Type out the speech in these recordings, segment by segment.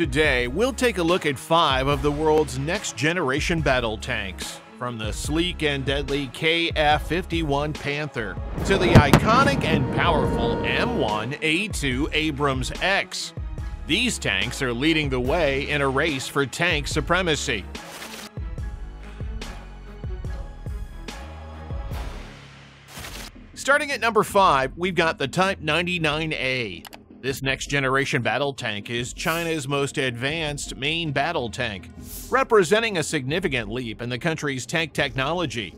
Today, we'll take a look at five of the world's next generation battle tanks. From the sleek and deadly KF 51 Panther to the iconic and powerful M1A2 Abrams X. These tanks are leading the way in a race for tank supremacy. Starting at number 5, we've got the Type 99A. This next generation battle tank is China's most advanced main battle tank, representing a significant leap in the country's tank technology.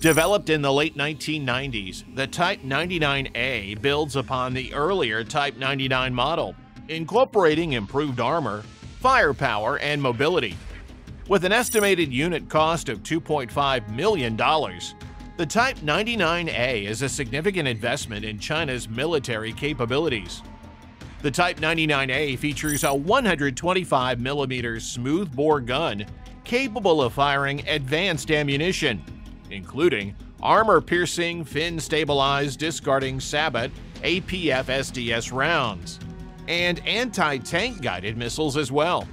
Developed in the late 1990s, the Type 99A builds upon the earlier Type 99 model, incorporating improved armor, firepower, and mobility. With an estimated unit cost of $2.5 million, the Type 99A is a significant investment in China's military capabilities. The Type 99A features a 125mm smoothbore gun capable of firing advanced ammunition, including armor-piercing, fin-stabilized discarding Sabot APF SDS rounds, and anti-tank guided missiles as well.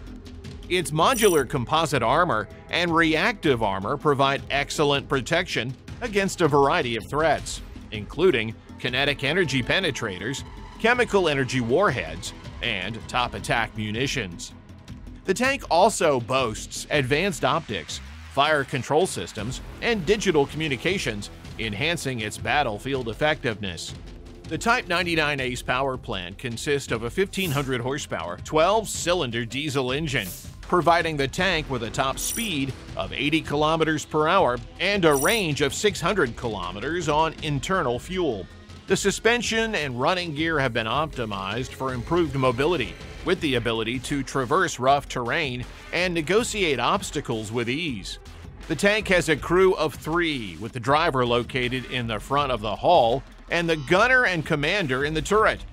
Its modular composite armor and reactive armor provide excellent protection against a variety of threats, including kinetic energy penetrators, chemical energy warheads, and top attack munitions. The tank also boasts advanced optics, fire control systems, and digital communications, enhancing its battlefield effectiveness. The Type 99A's power plant consists of a 1500 horsepower, 12 cylinder diesel engine, providing the tank with a top speed of 80 kilometers per hour and a range of 600 kilometers on internal fuel. The suspension and running gear have been optimized for improved mobility, with the ability to traverse rough terrain and negotiate obstacles with ease. The tank has a crew of three, with the driver located in the front of the hull and the gunner and commander in the turret.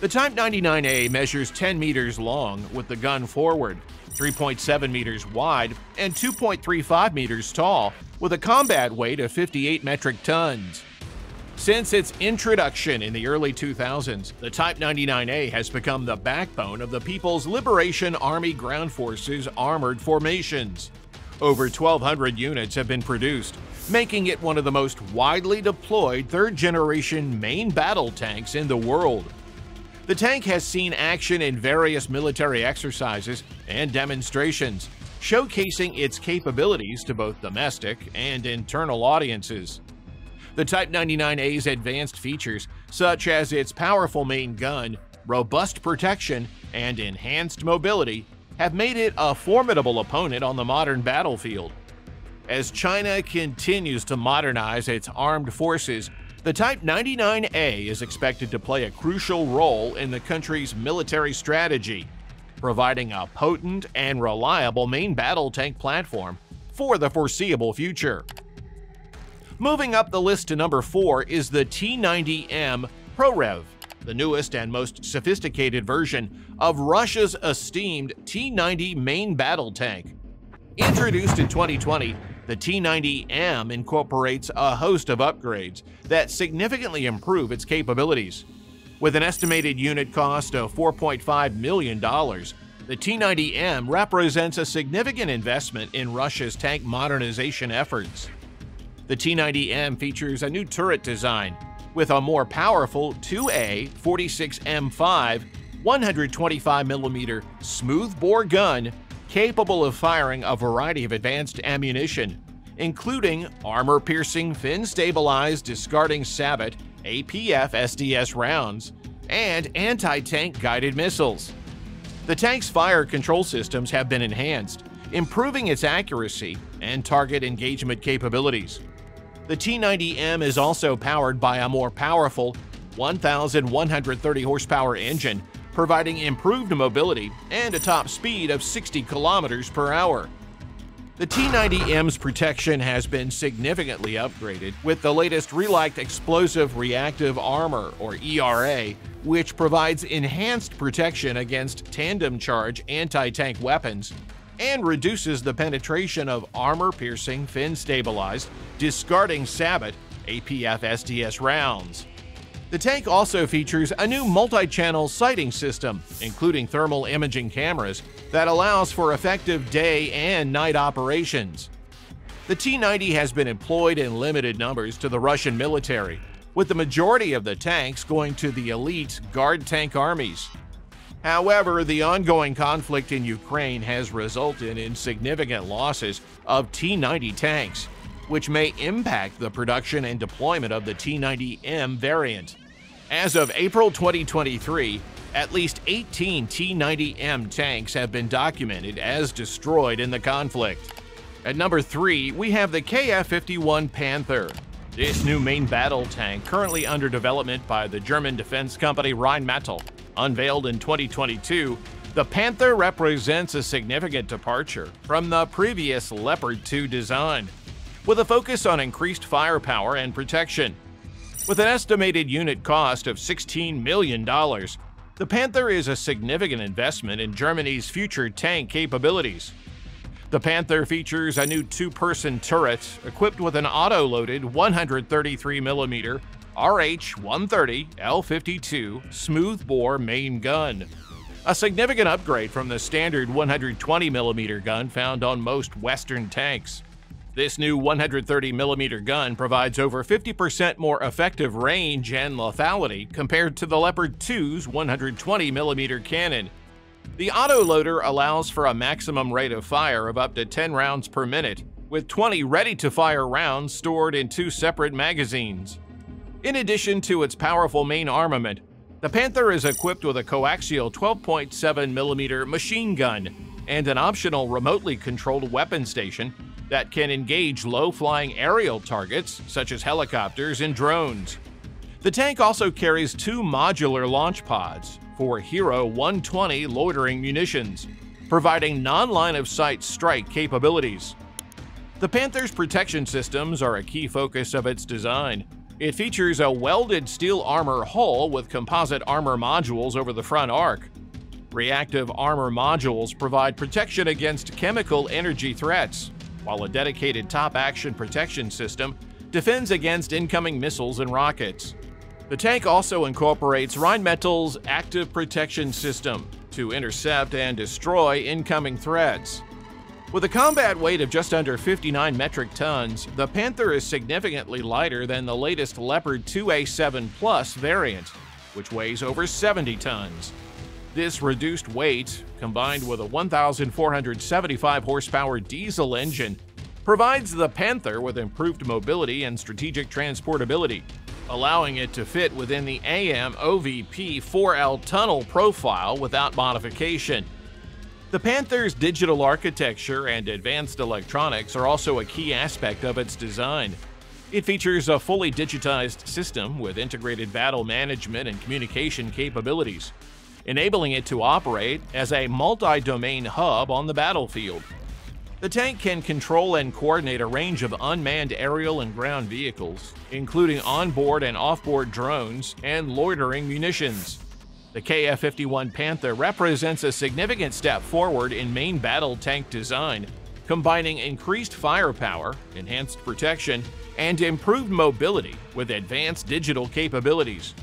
The Type 99A measures 10 meters long with the gun forward, 3.7 meters wide, and 2.35 meters tall, with a combat weight of 58 metric tons. Since its introduction in the early 2000s, the Type 99A has become the backbone of the People's Liberation Army Ground Forces armored formations. Over 1,200 units have been produced, making it one of the most widely deployed third generation main battle tanks in the world. The tank has seen action in various military exercises and demonstrations, showcasing its capabilities to both domestic and internal audiences. The Type 99A's advanced features, such as its powerful main gun, robust protection, and enhanced mobility, have made it a formidable opponent on the modern battlefield. As China continues to modernize its armed forces, the Type 99A is expected to play a crucial role in the country's military strategy, providing a potent and reliable main battle tank platform for the foreseeable future. Moving up the list to number 4 is the T-90M Proryv, the newest and most sophisticated version of Russia's esteemed T-90 main battle tank. Introduced in 2020, the T-90M incorporates a host of upgrades that significantly improve its capabilities. With an estimated unit cost of $4.5 million, the T-90M represents a significant investment in Russia's tank modernization efforts. The T90M features a new turret design with a more powerful 2A 46M5 125mm smoothbore gun capable of firing a variety of advanced ammunition, including armor-piercing, fin-stabilized discarding Sabot APF SDS rounds and anti-tank guided missiles. The tank's fire control systems have been enhanced, improving its accuracy and target engagement capabilities. The T90M is also powered by a more powerful 1,130 horsepower engine, providing improved mobility and a top speed of 60 kilometers per hour. The T90M's protection has been significantly upgraded with the latest Relikt Explosive Reactive Armor, or ERA, which provides enhanced protection against tandem charge anti-tank weapons and reduces the penetration of armor-piercing, fin-stabilized, discarding Sabot APF SDS rounds. The tank also features a new multi-channel sighting system, including thermal imaging cameras, that allows for effective day and night operations. The T-90 has been employed in limited numbers to the Russian military, with the majority of the tanks going to the elite Guard tank armies. However, the ongoing conflict in Ukraine has resulted in significant losses of T-90 tanks, which may impact the production and deployment of the T-90M variant. As of April 2023, at least 18 T-90M tanks have been documented as destroyed in the conflict. At number 3, we have the KF-51 Panther. This new main battle tank, currently under development by the German defense company Rheinmetall, Unveiled in 2022, the Panther represents a significant departure from the previous Leopard 2 design, with a focus on increased firepower and protection. With an estimated unit cost of $16 million, the Panther is a significant investment in Germany's future tank capabilities. The Panther features a new two-person turret equipped with an auto-loaded 133mm RH-130 L52 smoothbore main gun. A significant upgrade from the standard 120mm gun found on most Western tanks. This new 130mm gun provides over 50% more effective range and lethality compared to the Leopard 2's 120mm cannon. The autoloader allows for a maximum rate of fire of up to 10 rounds per minute, with 20 ready-to-fire rounds stored in two separate magazines. In addition to its powerful main armament, the Panther is equipped with a coaxial 12.7mm machine gun and an optional remotely controlled weapon station that can engage low-flying aerial targets such as helicopters and drones. The tank also carries two modular launch pods for Hero 120 loitering munitions, providing non-line of sight strike capabilities. The Panther's protection systems are a key focus of its design, it features a welded steel armor hull with composite armor modules over the front arc. Reactive armor modules provide protection against chemical energy threats, while a dedicated top-action protection system defends against incoming missiles and rockets. The tank also incorporates Rheinmetall's Active Protection System to intercept and destroy incoming threats. With a combat weight of just under 59 metric tons, the Panther is significantly lighter than the latest Leopard 2A7 Plus variant, which weighs over 70 tons. This reduced weight, combined with a 1,475 horsepower diesel engine, provides the Panther with improved mobility and strategic transportability, allowing it to fit within the AM OVP 4L tunnel profile without modification. The Panther's digital architecture and advanced electronics are also a key aspect of its design. It features a fully digitized system with integrated battle management and communication capabilities, enabling it to operate as a multi-domain hub on the battlefield. The tank can control and coordinate a range of unmanned aerial and ground vehicles, including onboard and offboard drones and loitering munitions. The KF-51 Panther represents a significant step forward in main battle tank design, combining increased firepower, enhanced protection, and improved mobility with advanced digital capabilities.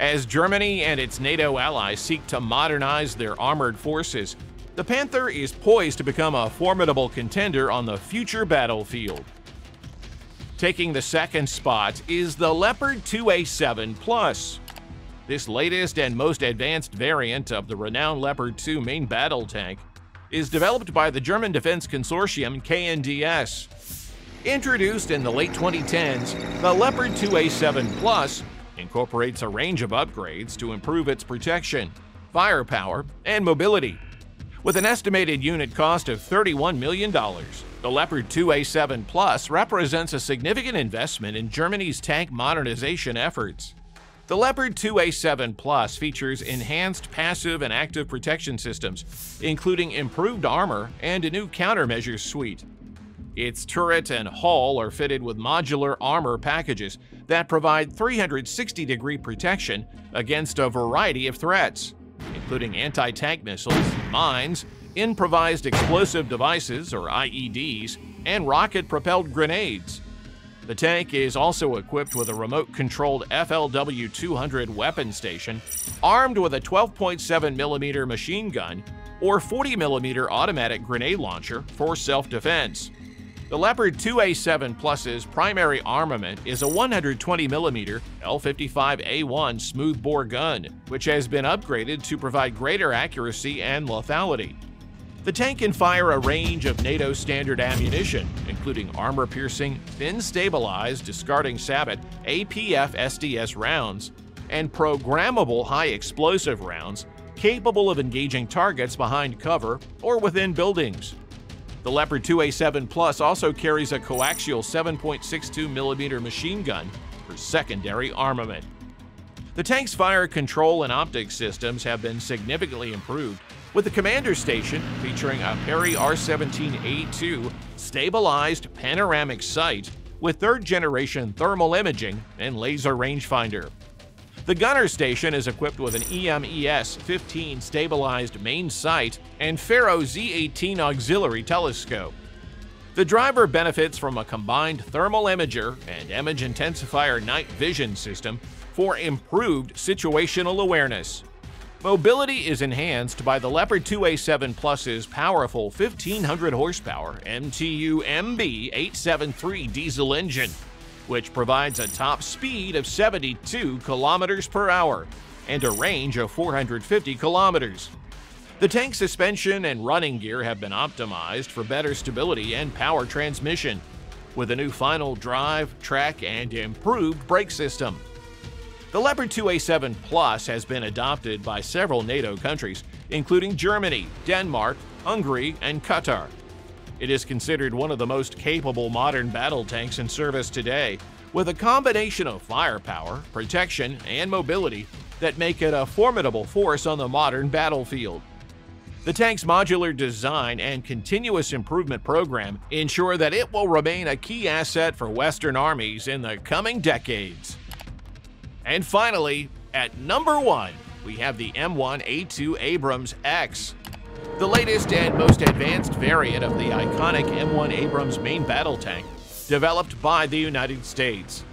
As Germany and its NATO allies seek to modernize their armored forces, the Panther is poised to become a formidable contender on the future battlefield. Taking the second spot is the Leopard 2A7 Plus. This latest and most advanced variant of the renowned Leopard 2 main battle tank is developed by the German defense consortium KNDS. Introduced in the late 2010s, the Leopard 2A7 Plus incorporates a range of upgrades to improve its protection, firepower, and mobility. With an estimated unit cost of $31 million, the Leopard 2A7 Plus represents a significant investment in Germany's tank modernization efforts. The Leopard 2A7 Plus features enhanced passive and active protection systems, including improved armor and a new countermeasures suite. Its turret and hull are fitted with modular armor packages that provide 360-degree protection against a variety of threats, including anti-tank missiles, mines, improvised explosive devices or IEDs, and rocket-propelled grenades. The tank is also equipped with a remote controlled FLW 200 weapon station, armed with a 12.7mm machine gun or 40mm automatic grenade launcher for self defense. The Leopard 2A7 Plus's primary armament is a 120mm L55A1 smoothbore gun, which has been upgraded to provide greater accuracy and lethality. The tank can fire a range of NATO standard ammunition, including armor piercing, fin stabilized discarding sabot APF SDS rounds, and programmable high explosive rounds capable of engaging targets behind cover or within buildings. The Leopard 2A7 Plus also carries a coaxial 7.62mm machine gun for secondary armament. The tank's fire control and optics systems have been significantly improved, with the commander station featuring a PERI R17A2 stabilized panoramic sight with third generation thermal imaging and laser rangefinder. The gunner station is equipped with an EMES 15 stabilized main sight and FERO Z18 auxiliary telescope. The driver benefits from a combined thermal imager and image intensifier night vision system for improved situational awareness. Mobility is enhanced by the Leopard 2A7 Plus's powerful 1500 horsepower MTU MB 873 diesel engine, which provides a top speed of 72 kilometers per hour and a range of 450 kilometers. The tank suspension and running gear have been optimized for better stability and power transmission, with a new final drive, track, and improved brake system. The Leopard 2A7 Plus has been adopted by several NATO countries, including Germany, Denmark, Hungary, and Qatar. It is considered one of the most capable modern battle tanks in service today, with a combination of firepower, protection, and mobility that make it a formidable force on the modern battlefield. The tank's modular design and continuous improvement program ensure that it will remain a key asset for Western armies in the coming decades. And finally, at number one, we have the M1A2 Abrams X. The latest and most advanced variant of the iconic M1 Abrams main battle tank, developed by the United States.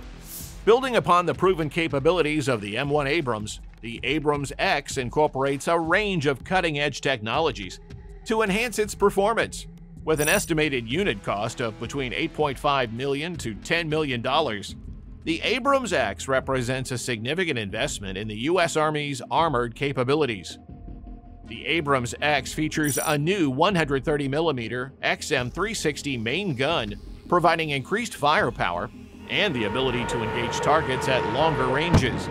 Building upon the proven capabilities of the M1 Abrams, the Abrams X incorporates a range of cutting edge technologies to enhance its performance. With an estimated unit cost of between 8.5 million to $10 million, the Abrams X represents a significant investment in the U.S. Army's armored capabilities. The Abrams X features a new 130mm XM360 main gun, providing increased firepower and the ability to engage targets at longer ranges.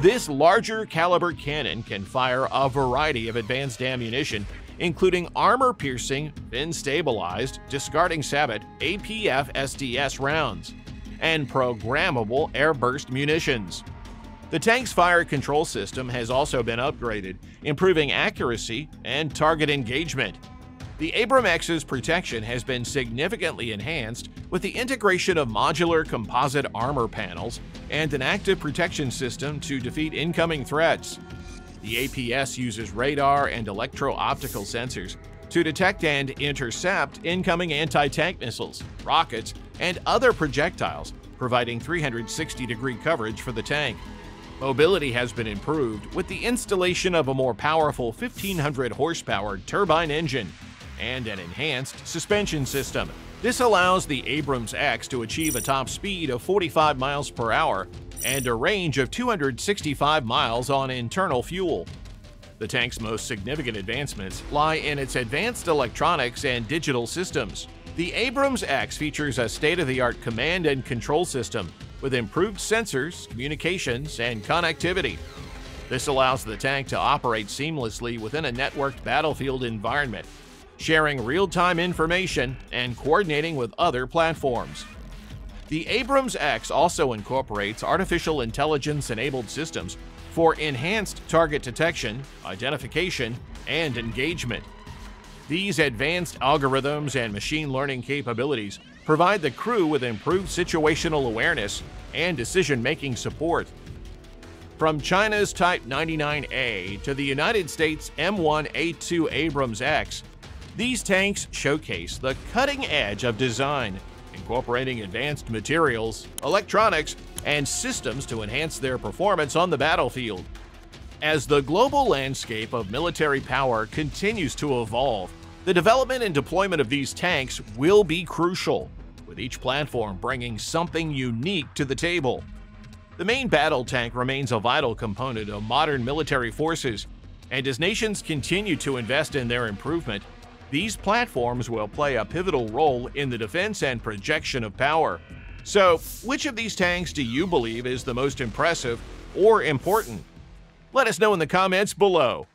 This larger caliber cannon can fire a variety of advanced ammunition, including armor piercing, fin-stabilized, discarding sabot APF SDS rounds and programmable airburst munitions. The tank's fire control system has also been upgraded, improving accuracy and target engagement. The Abram X's protection has been significantly enhanced with the integration of modular composite armor panels and an active protection system to defeat incoming threats. The APS uses radar and electro-optical sensors to detect and intercept incoming anti-tank missiles, rockets, and other projectiles, providing 360 degree coverage for the tank. Mobility has been improved with the installation of a more powerful 1500 horsepower turbine engine and an enhanced suspension system. This allows the Abrams X to achieve a top speed of 45 miles per hour and a range of 265 miles on internal fuel. The tank's most significant advancements lie in its advanced electronics and digital systems. The Abrams X features a state-of-the-art command and control system with improved sensors, communications, and connectivity. This allows the tank to operate seamlessly within a networked battlefield environment, sharing real-time information and coordinating with other platforms. The Abrams X also incorporates artificial intelligence-enabled systems for enhanced target detection, identification, and engagement. These advanced algorithms and machine learning capabilities provide the crew with improved situational awareness and decision-making support. From China's Type 99A to the United States M1A2 Abrams X, these tanks showcase the cutting edge of design, incorporating advanced materials, electronics, and systems to enhance their performance on the battlefield. As the global landscape of military power continues to evolve, the development and deployment of these tanks will be crucial, with each platform bringing something unique to the table. The main battle tank remains a vital component of modern military forces, and as nations continue to invest in their improvement, these platforms will play a pivotal role in the defense and projection of power. So, which of these tanks do you believe is the most impressive or important? Let us know in the comments below.